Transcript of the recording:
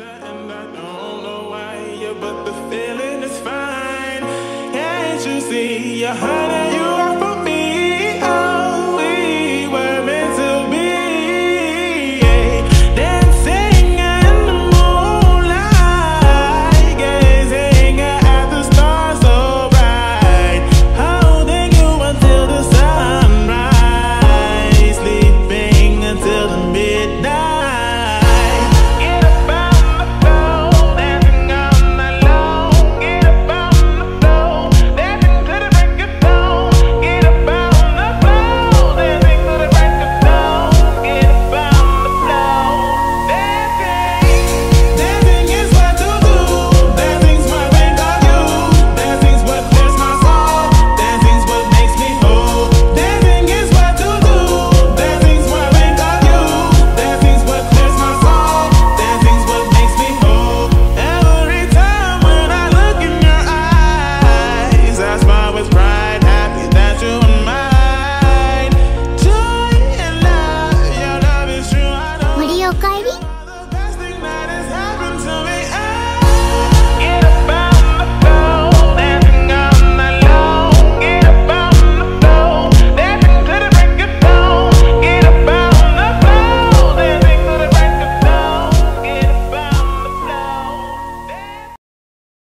And I don't know why, yeah, but the feeling is fine. Can't you see you're hurting?